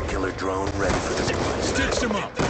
killer drone ready for the deployment. Stitch him up.